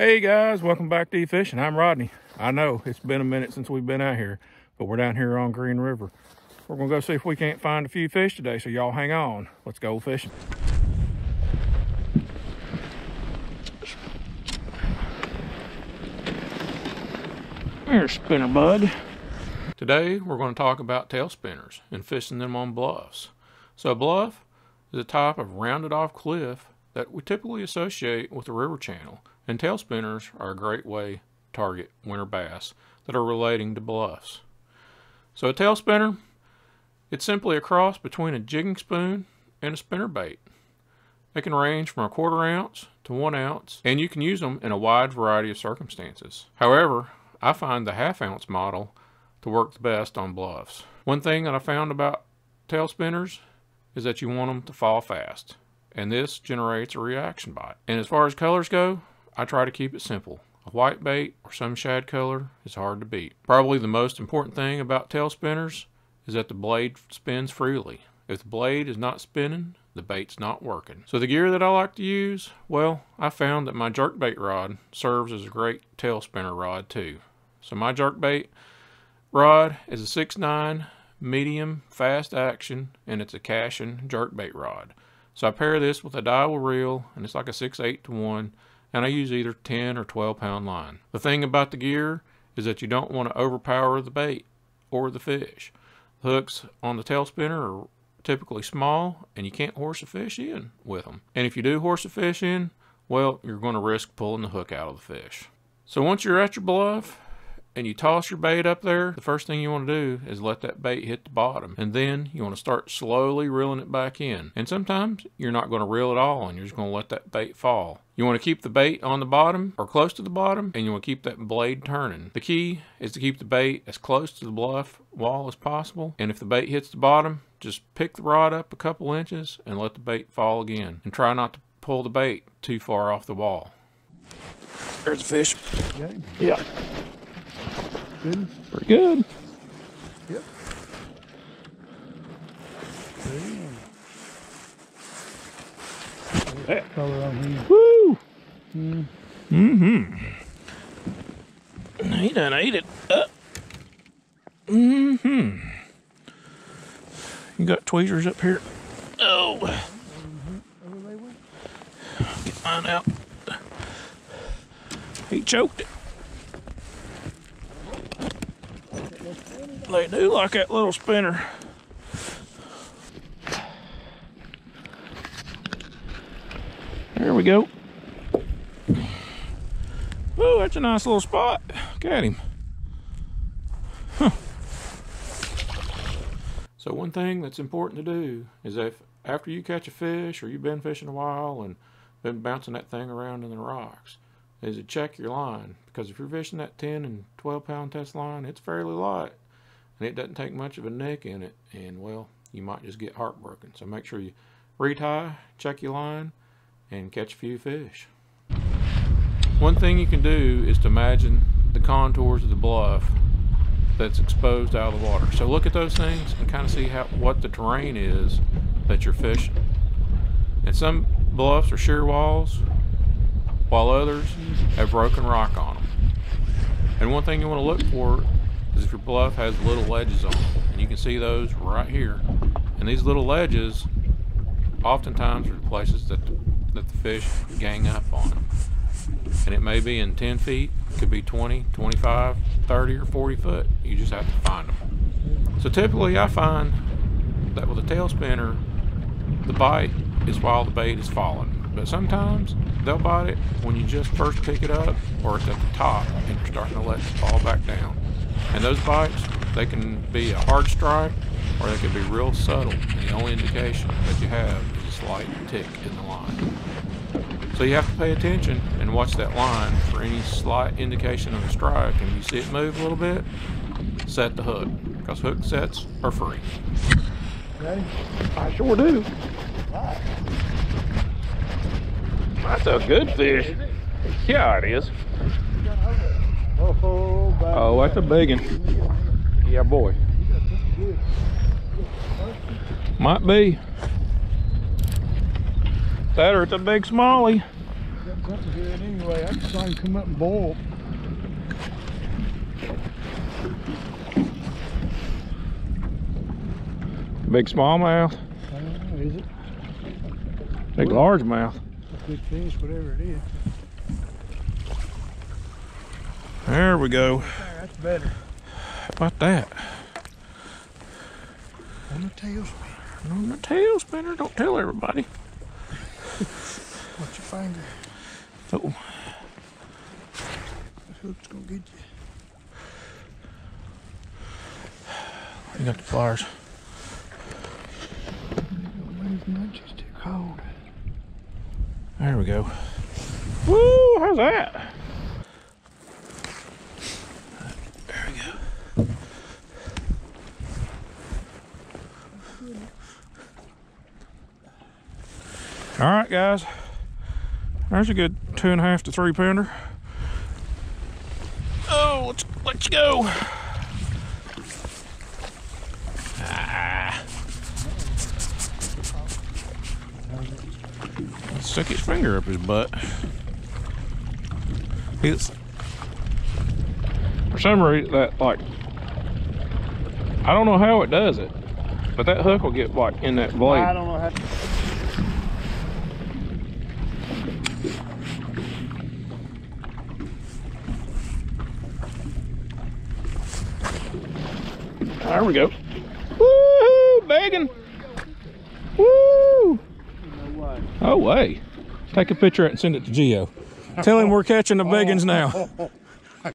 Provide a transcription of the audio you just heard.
Hey guys, welcome back to eFishin'. I'm Rodney. I know it's been a minute since we've been out here, but we're down here on Green River. We're gonna go see if we can't find a few fish today, so y'all hang on. Let's go fishing. There's spinner bud. Today we're going to talk about tail spinners and fishing them on bluffs. So a bluff is a type of rounded off cliff that we typically associate with the river channel, and tail spinners are a great way to target winter bass that are relating to bluffs. So a tail spinner, it's simply a cross between a jigging spoon and a spinner bait. They can range from a quarter ounce to one ounce, and you can use them in a wide variety of circumstances. However, I find the half ounce model to work the best on bluffs. One thing that I found about tail spinners is that you want them to fall fast, and this generates a reaction bite. And as far as colors go, I try to keep it simple. A white bait or some shad color is hard to beat. Probably the most important thing about tail spinners is that the blade spins freely. If the blade is not spinning, the bait's not working. So the gear that I like to use, well, I found that my jerkbait rod serves as a great tail spinner rod too. So my jerkbait rod is a 6'9 medium fast action and it's a Cashion jerkbait rod. So I pair this with a Daiwa reel and it's like a 6'8 to 1 and I use either 10 or 12 pound line. The thing about the gear is that you don't want to overpower the bait or the fish. The hooks on the tail spinner are typically small and you can't horse a fish in with them. And if you do horse a fish in, well, you're going to risk pulling the hook out of the fish. So once you're at your bluff, and you toss your bait up there, the first thing you want to do is let that bait hit the bottom. And then you want to start slowly reeling it back in. And sometimes you're not going to reel at all and you're just going to let that bait fall. You want to keep the bait on the bottom or close to the bottom and you want to keep that blade turning. The key is to keep the bait as close to the bluff wall as possible. And if the bait hits the bottom, just pick the rod up a couple inches and let the bait fall again. And try not to pull the bait too far off the wall. There's a fish. Yeah. Good? Pretty good. Yep. That color on here. Woo! Mm. Mm-hmm. He done ate it up. Mm-hmm. You got tweezers up here? Oh. Get mine out. He choked it. They do like that little spinner. There we go. Oh, that's a nice little spot. At him. Huh. So one thing that's important to do is if after you catch a fish or you've been fishing a while and been bouncing that thing around in the rocks, is to check your line. Because if you're fishing that 10 and 12 pound test line, it's fairly light and it doesn't take much of a nick in it. And well, you might just get heartbroken. So make sure you retie, check your line, and catch a few fish. One thing you can do is to imagine the contours of the bluff that's exposed out of the water. So look at those things and kind of see how what the terrain is that you're fishing. And some bluffs are sheer walls, while others have broken rock on them. And one thing you want to look for is if your bluff has little ledges on it. And you can see those right here. And these little ledges oftentimes are the places that the, that the fish gang up on. And it may be in 10 feet, could be 20, 25, 30, or 40 foot. You just have to find them. So typically I find that with a tail spinner, the bite is while the bait is falling. But sometimes they'll bite it when you just first pick it up or it's at the top and you're starting to let it fall back down. And those bites, they can be a hard strike or they can be real subtle. And the only indication that you have is a slight tick in the line. So you have to pay attention and watch that line for any slight indication of a strike. And if you see it move a little bit, set the hook because hook sets are free. Ready? I sure do. That's a good fish. Yeah, it is. Oh, Oh, that's a big one. Yeah, boy. Might be. That or it's a big smallie. Something good anyway. I just saw him come up and boil. Big smallmouth, I oh, is it? big largemouth. A big fish, whatever it is. There we go. That's better. How about that? On the tail spin. On the tail spinner. Don't tell everybody. Watch your finger. Oh, That hook's gonna get you. you got the pliers. When's too cold. There we go. Woo! How's that? All right, guys. There's a good two and a half to three pounder. Oh, let's let's go. Ah. Stuck his finger up his butt. It's for some reason that like I don't know how it does it, but that hook will get like in that blade. I don't know how. There we go. Woo! Begging. Woo! No way. Oh, way. Take a picture and send it to Geo. Tell him we're catching the beggins now.